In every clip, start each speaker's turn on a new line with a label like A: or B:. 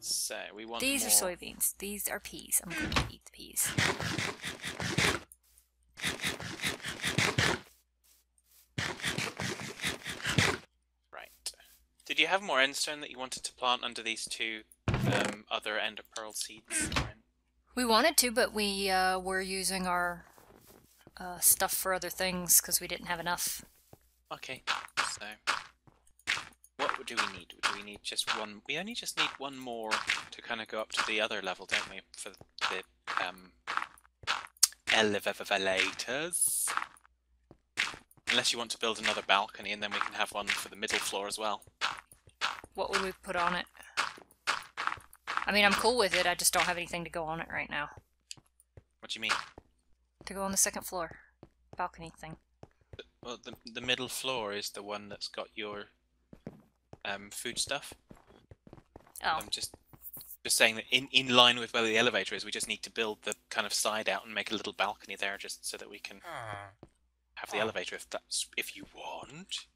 A: So we want
B: These
A: more...
B: are soybeans. These are peas. I'm going to eat the peas.
A: Right. Did you have more endstone that you wanted to plant under these two um, other ender pearl seeds?
B: We wanted to, but we uh, were using our uh, stuff for other things because we didn't have enough.
A: Okay. So what do we need? Do we need just one? We only just need one more to kind of go up to the other level, don't we? For the um, elevators. Unless you want to build another balcony, and then we can have one for the middle floor as well.
B: What would we put on it? I mean, I'm cool with it. I just don't have anything to go on it right now.
A: What do you mean?
B: To go on the second floor. Balcony thing.
A: Well, the the middle floor is the one that's got your um, food stuff.
B: Oh,
A: I'm just just saying that in in line with where the elevator is, we just need to build the kind of side out and make a little balcony there, just so that we can ah. have the oh. elevator if that's if you want.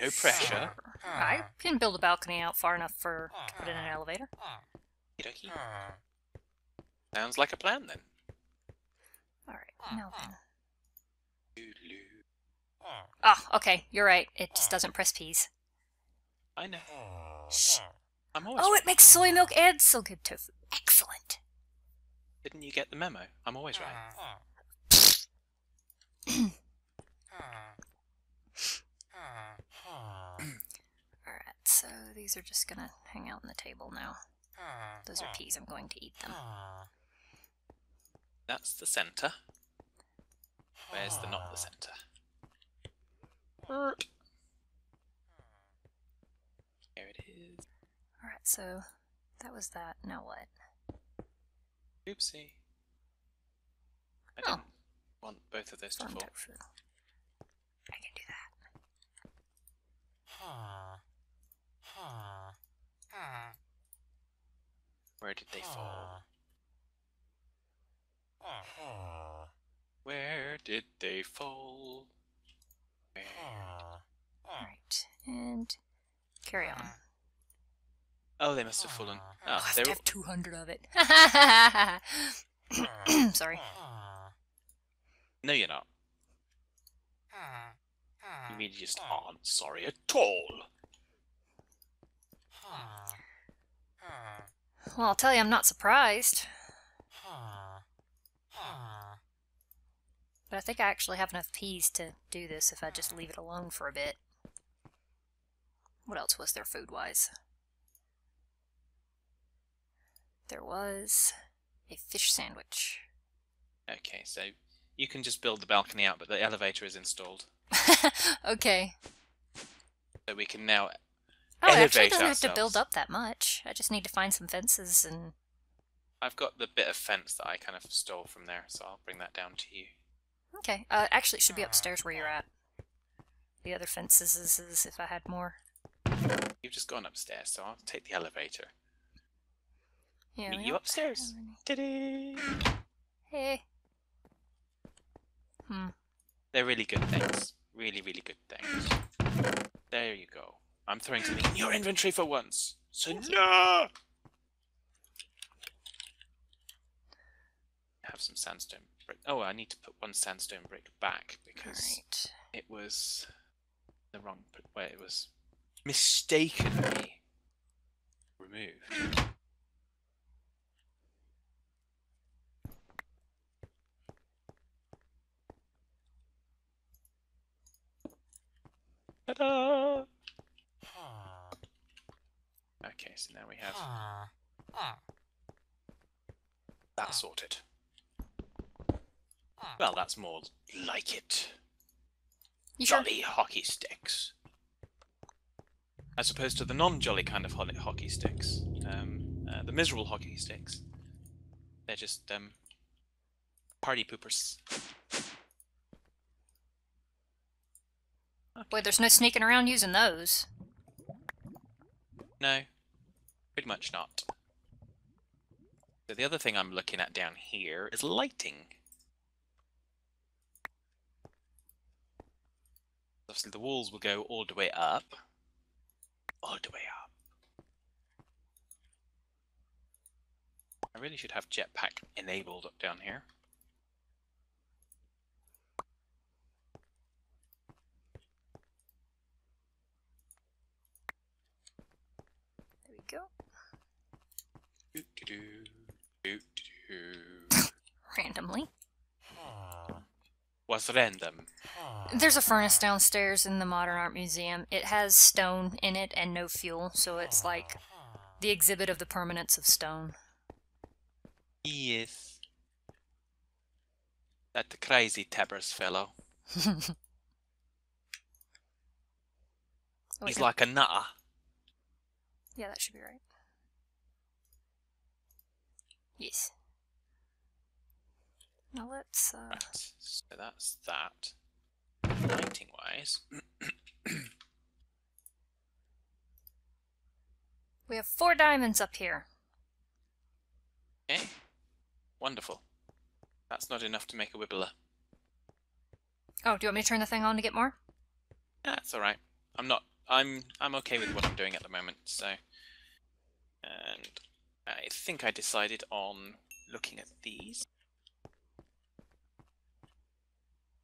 A: No pressure.
B: I ah. can build a balcony out far enough for to put in an ah. elevator.
A: Okey-dokey. Sounds like a plan then.
B: Alright, now then.
A: Doodaloo.
B: Ah, okay, you're right. It just doesn't press peas.
A: I know.
B: Shh.
A: I'm always.
B: Oh,
A: right.
B: it makes soy milk and silken tofu. Excellent.
A: Didn't you get the memo? I'm always right.
B: Alright, so these are just gonna hang out on the table now. Those are peas. I'm going to eat them.
A: That's the center. Where's the not the center? Here it is.
B: Alright, so that was that. Now what?
A: Oopsie. I
B: Oh.
A: didn't want both of those to fall.
B: tofu. I can do that. Huh. Huh. Huh.
A: Where did they fall? Huh? Where did they fall? Where?
B: Alright, and carry on.
A: Oh, they must have fallen.
B: Oh, I have to have 200 of it. Sorry.
A: no, you're not. You really just aren't sorry at all.
B: Well, I'll tell you, I'm not surprised. But I think I actually have enough peas to do this if I just leave it alone for a bit. What else was there food-wise? There was a fish sandwich.
A: Okay, so you can just build the balcony out, but the elevator is installed.
B: okay.
A: So we can now.
B: Oh, it actually
A: Elevate
B: doesn't have to build up that much. I just need to find some fences and...
A: I've got the bit of fence that I kind of stole from there, so I'll bring that down to you.
B: Okay. Uh, actually, it should be upstairs where you're at. The other fences is, is if I had more.
A: You've just gone upstairs, so I'll take the elevator.
B: Yeah.
A: Meet you upstairs.
B: any- Hey. Hmm.
A: They're really good things. Really, really good things. There you go. I'm throwing something in your inventory for once. So no! Have some sandstone brick. Oh, I need to put one sandstone brick back because
B: Alright.
A: it was the wrong where it was mistakenly removed. Ta-da! Okay, so now we have that sorted. Well, that's more like it.
B: You sure?
A: Jolly hockey sticks. As opposed to the non-jolly kind of ho- hockey sticks. Um, uh, the miserable hockey sticks. They're just um, party poopers.
B: Wait, there's no sneaking around using those.
A: No, pretty much not. So the other thing I'm looking at down here is lighting. Obviously, the walls will go all the way up. All the way up. I really should have jetpack enabled up down here.
B: There we go.
A: Doo-doo-doo, doo-doo-doo.
B: Randomly.
A: Was random.
B: There's a furnace downstairs in the Modern Art Museum. It has stone in it and no fuel, so it's like the exhibit of the permanence of stone.
A: Yes. That crazy Tebbers fellow. He's like a nutter.
B: Yeah, that should be right. Yes. Now let's, uh...
A: Right, so that's that. Lighting wise.
B: We have four diamonds up here.
A: Okay. Wonderful. That's not enough to make a wibbler.
B: Oh, do you want me to turn the thing on to get more?
A: That's alright. I'm not I'm I'm okay with what I'm doing at the moment, so and I think I decided on looking at these.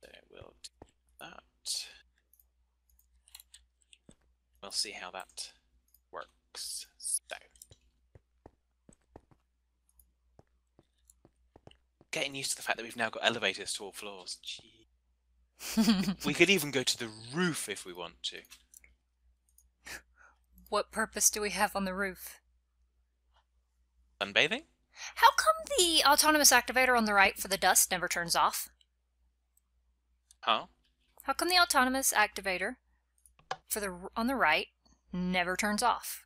A: So we'll do that. We'll see how that works. So getting used to the fact that we've now got elevators to all floors. Gee. We could even go to the roof if we want to.
B: what purpose do we have on the roof?
A: Sunbathing?
B: How come the autonomous activator on the right for the dust never turns off?
A: Huh?
B: How come the autonomous activator for the on the right never turns off?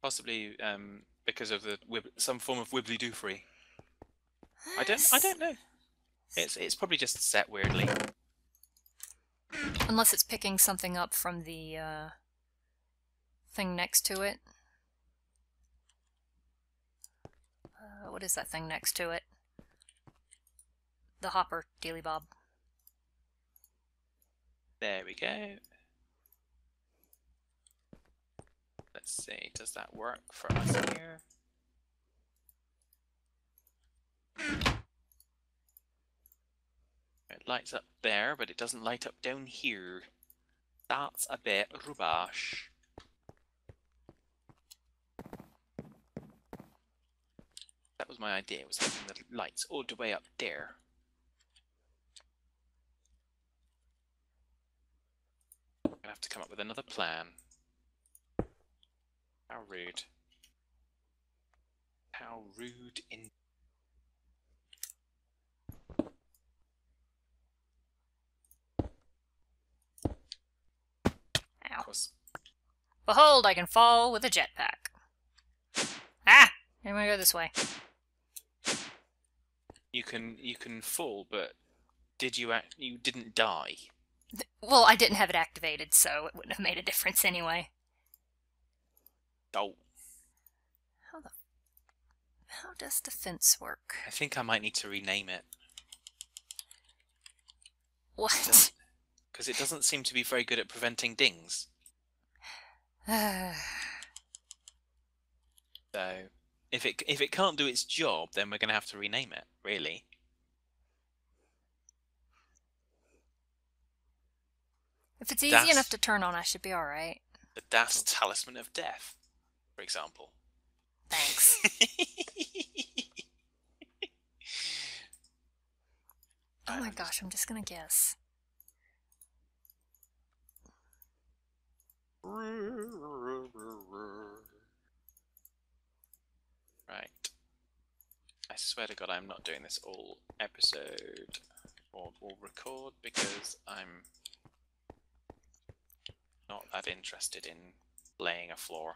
A: Possibly um, because of the some form of wibbly doofree. I don't. I don't know. It's it's probably just set weirdly.
B: Unless it's picking something up from the uh, thing next to it. What is that thing next to it? The hopper, Dealy Bob.
A: There we go. Let's see. Does that work for us here? It lights up there, but it doesn't light up down here. That's a bit rubbish. That was my idea, was having the lights all the way up there. I'm gonna have to come up with another plan. How rude. How rude in
B: Ow.
A: course.
B: Behold, I can fall with a jetpack. Ah! I'm gonna go this way.
A: You can you can fall, but did you act you didn't die?
B: Well, I didn't have it activated, so it wouldn't have made a difference anyway.
A: Oh,
B: How the... How does the fence work?
A: I think I might need to rename it.
B: What?
A: Because it doesn't seem to be very good at preventing dings. So if it if it can't do its job, then we're gonna have to rename it. Really.
B: if it's easy
A: Das-
B: enough to turn on, I should be alright.
A: The Das Talisman of Death, for example.
B: Thanks. Oh my gosh, I'm just gonna guess.
A: Right. I swear to God, I'm not doing this all episode or all record because I'm not that interested in laying a floor.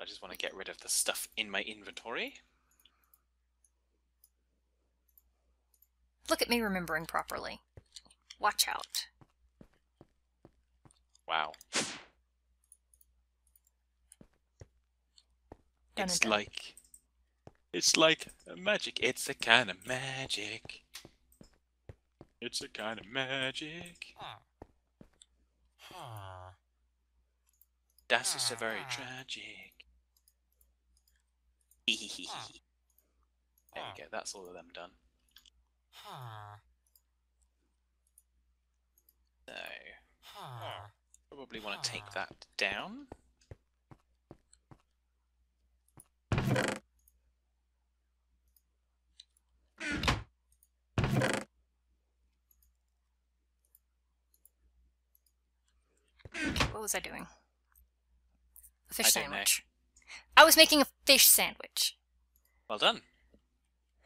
A: I just want to get rid of the stuff in my inventory.
B: Look at me remembering properly. Watch out.
A: Wow.
B: Dun
A: It's
B: dun.
A: like it's like magic. It's a kind of magic. It's a kind of magic. Das is a very tragic. There go. That's all of them done. So probably want to take that down.
B: What was I doing? A fish
A: I
B: sandwich. I was making a fish sandwich.
A: Well done.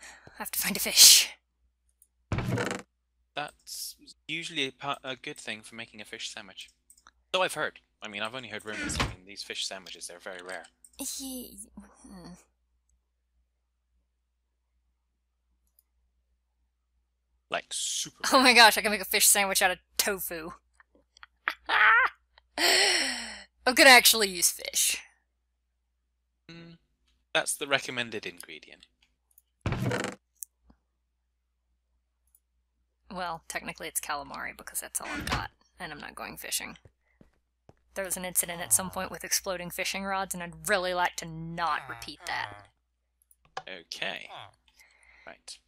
B: I have to find a fish.
A: That's usually a, a good thing for making a fish sandwich. So I've heard. I mean, I've only heard rumors. I mean, these fish sandwiches, they're very rare.
B: Ye- hmm.
A: Like, super
B: Oh my gosh, I can make a fish sandwich out of tofu. I'm gonna actually use fish.
A: Mm, That's the recommended ingredient.
B: Well, technically it's calamari because that's all I've got, and I'm not going fishing. There was an incident at some point with exploding fishing rods, and I'd really like to not repeat that.
A: Okay. Right.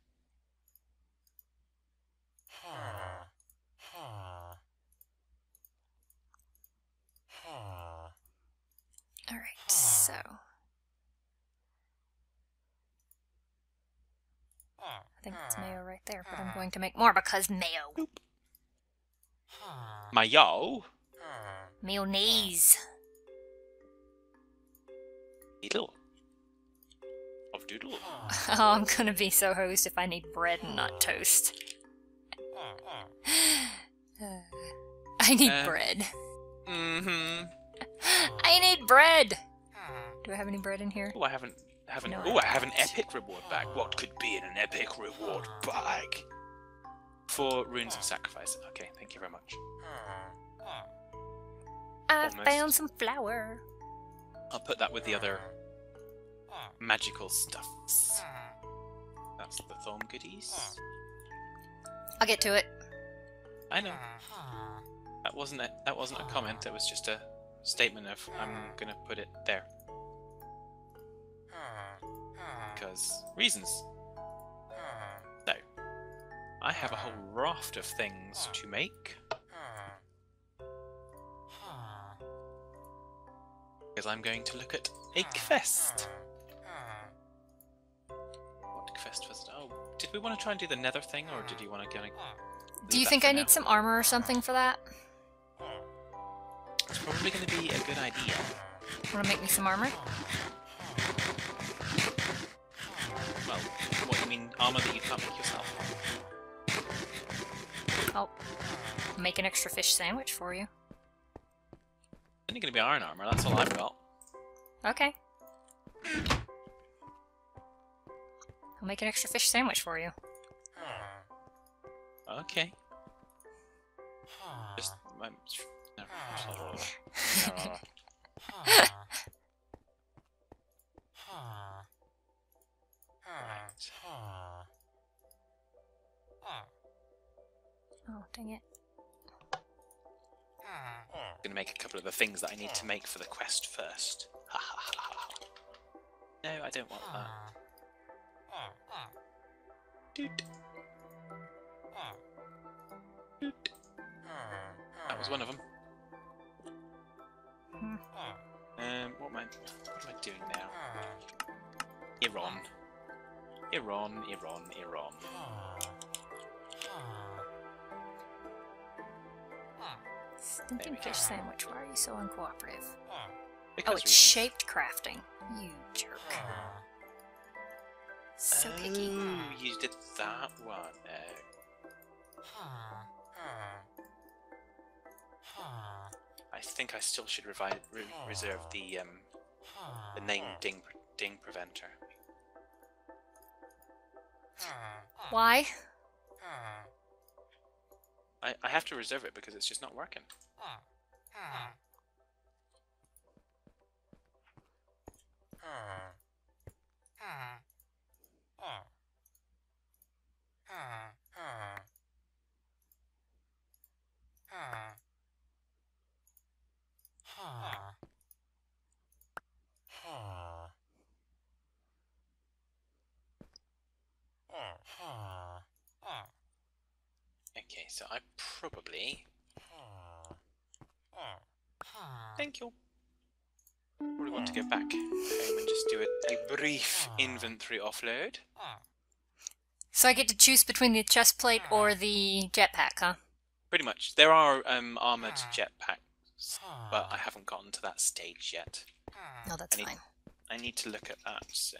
B: Alright, so. I think that's mayo right there, but I'm going to make more because mayo.
A: Mayo.
B: Mayonnaise.
A: Doodle. Of doodle.
B: Oh, I'm gonna be so host if I need bread and not toast. I need
A: Uh.
B: bread.
A: Mm-hmm.
B: I need bread! Do I have any bread in here?
A: Oh, I haven't haven't.
B: No,
A: oh,
B: I
A: have an epic reward bag. What could be in an epic reward bag? For runes of sacrifice. Okay, thank you very much.
B: I
A: Almost.
B: found some flour.
A: I'll put that with the other magical stuffs. That's the thorn goodies.
B: I'll get to it.
A: I know. Uh-huh. That wasn't a, that wasn't a comment. That was just a statement of I'm hmm. gonna put it there. Hmm. Hmm. Because reasons. So I have a whole raft of things to make. Because I'm going to look at a quest. What quest was it? Oh, did we want to try and do the Nether thing, or did you want to go? and
B: Do you think I
A: now?
B: need some armor or something for that?
A: It's probably going to be a good idea.
B: Wanna make me some armor?
A: Well, what you mean armor that you can't make yourself?
B: I'll make an extra fish sandwich for you.
A: Only going to be iron armor. That's all I've got.
B: Okay. I'll make an extra fish sandwich for you.
A: Okay. Just no, no, no.
B: Oh, dang it.
A: I'm Gonna make a couple of the things that I need to make for the quest first. Ha ha ha ha. ha. No, I don't want that. Doot. That was one of them.
B: Hmm.
A: Ah, um, what am I? What am I doing now? Ah. Iran. Iran, Iran, Iran. Ah.
B: Stinking
A: we
B: fish sandwich, why are you so uncooperative? Oh, it's
A: reasons.
B: shaped crafting. You jerk. So picky.
A: Oh, you did that one. Oh. think I still should revive, re reserve the um, the name Ding Ding Preventer.
B: Why?
A: I, I have to reserve it because it's just not working. So I probably. Thank you. Probably want to go back home and just do a, a brief inventory offload.
B: So I get to choose between the chest plate or the jetpack, huh?
A: Pretty much. There are um, armored jetpacks, but I haven't gotten to that stage yet.
B: No, that's
A: I need,
B: fine.
A: I need to look at that, so.